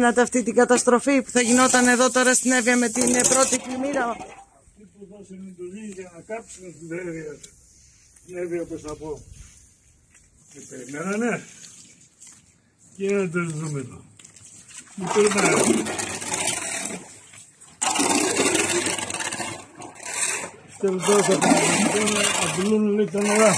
Φαίνεται αυτή την καταστροφή που θα γινόταν εδώ τώρα στην Εύβοια με την ε, πρώτη πλημμύρα. Αυτοί που δώσαν εντολή για να κάψουν την Εύβοια, την Εύβοια όπως θα πω. Και περιμένανε. Και ένα το δούμε εδώ. Μου περνάει. Πιστεύω τώρα θα απειλούν λέει τα νερά.